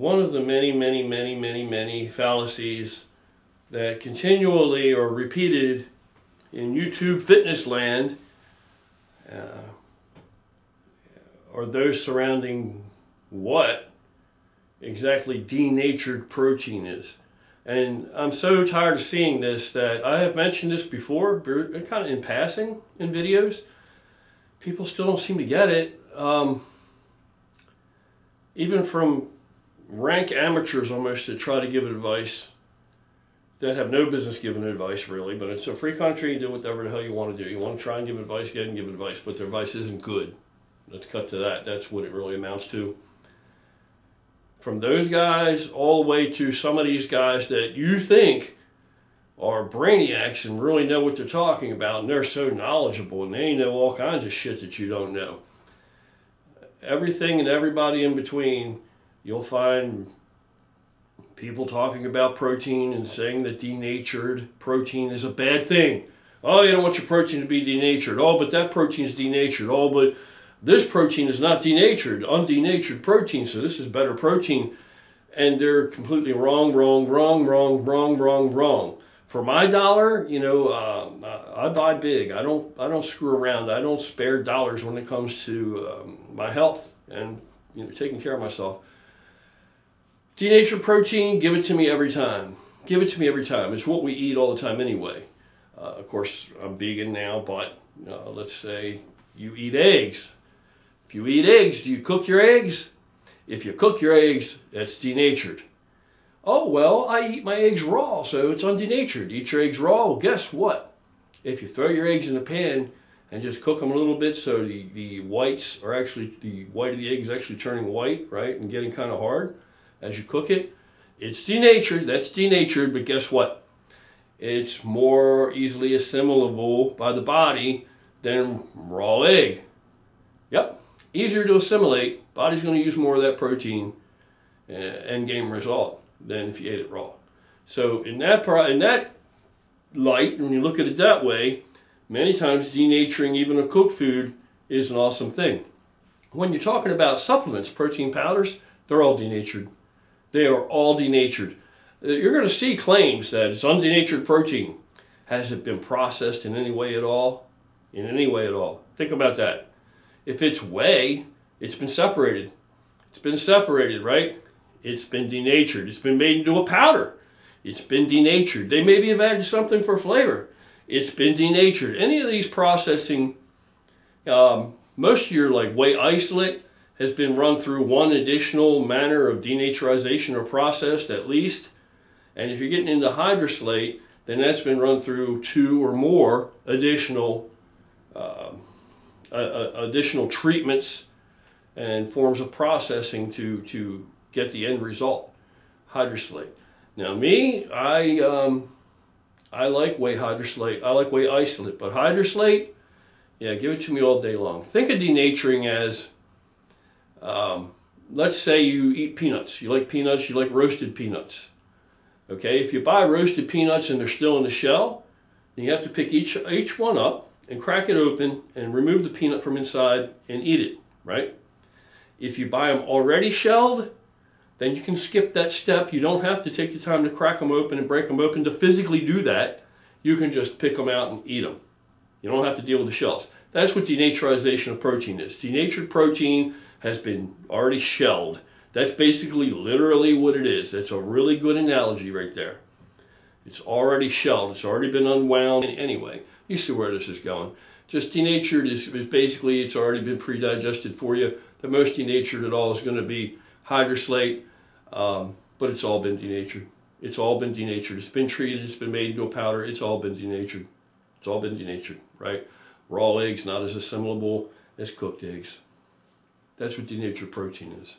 one of the many, many, many, many, many fallacies that continually are repeated in YouTube fitness land uh, are those surrounding what exactly denatured protein is. And I'm so tired of seeing this that I have mentioned this before, kind of in passing in videos. People still don't seem to get it. Um, even from rank amateurs almost that try to give advice that have no business giving advice really, but it's a free country, You do whatever the hell you want to do. You want to try and give advice, get and give advice, but their advice isn't good. Let's cut to that. That's what it really amounts to. From those guys all the way to some of these guys that you think are brainiacs and really know what they're talking about, and they're so knowledgeable and they know all kinds of shit that you don't know. Everything and everybody in between, you'll find people talking about protein and saying that denatured protein is a bad thing. Oh, you don't want your protein to be denatured. Oh, but that protein is denatured. Oh, but this protein is not denatured, undenatured protein, so this is better protein. And they're completely wrong, wrong, wrong, wrong, wrong, wrong, wrong. For my dollar, you know, uh, I buy big. I don't, I don't screw around. I don't spare dollars when it comes to um, my health and you know taking care of myself. Denatured protein, give it to me every time. Give it to me every time. It's what we eat all the time anyway. Uh, of course, I'm vegan now, but uh, let's say you eat eggs. If you eat eggs, do you cook your eggs? If you cook your eggs, that's denatured. Oh, well, I eat my eggs raw, so it's undenatured. Eat your eggs raw, well, guess what? If you throw your eggs in a pan and just cook them a little bit so the, the whites are actually, the white of the egg is actually turning white, right, and getting kind of hard, as you cook it. It's denatured, that's denatured, but guess what? It's more easily assimilable by the body than raw egg. Yep, easier to assimilate. Body's going to use more of that protein uh, end game result than if you ate it raw. So in that in that light, when you look at it that way, many times denaturing even a cooked food is an awesome thing. When you're talking about supplements, protein powders, they're all denatured. They are all denatured. Uh, you're going to see claims that it's undenatured protein. Has it been processed in any way at all? In any way at all. Think about that. If it's whey, it's been separated. It's been separated, right? It's been denatured. It's been made into a powder. It's been denatured. They maybe have added something for flavor. It's been denatured. Any of these processing, um, most of your like whey isolate, has been run through one additional manner of denaturization or processed at least. And if you're getting into hydrolysate, then that's been run through two or more additional uh, uh, additional treatments and forms of processing to, to get the end result, hydrolysate. Now me, I, um, I like whey hydrolysate, I like whey isolate, but hydrolysate, yeah, give it to me all day long. Think of denaturing as um, let's say you eat peanuts. You like peanuts, you like roasted peanuts. Okay, if you buy roasted peanuts and they're still in the shell, then you have to pick each, each one up and crack it open and remove the peanut from inside and eat it, right? If you buy them already shelled, then you can skip that step. You don't have to take the time to crack them open and break them open to physically do that. You can just pick them out and eat them. You don't have to deal with the shells. That's what denaturization of protein is. Denatured protein has been already shelled. That's basically literally what it is. That's a really good analogy right there. It's already shelled. It's already been unwound. Anyway, you see where this is going. Just denatured is, is basically, it's already been pre-digested for you. The most denatured at all is going to be hydrolysate, um, but it's all been denatured. It's all been denatured. It's been treated. It's been made into a powder. It's all been denatured. It's all been denatured, right? Raw eggs not as assimilable as cooked eggs. That's what denatured protein is.